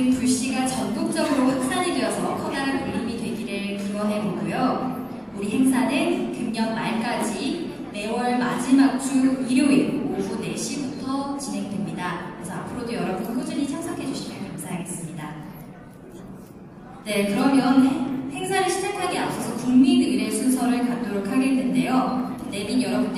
등 불씨가 전국적으로 확산이 되어서 커다란 울림이 되기를 기원해 보고요. 우리 행사는 금년 말까지 매월 마지막 주 일요일 오후 4시부터 진행됩니다. 그래서 앞으로도 여러분 꾸준히 참석해 주시면 감사하겠습니다. 네, 그러면 행사를 시작하기 앞서서 국민의례 순서를 갖도록 하겠는데요. 내빈 여러분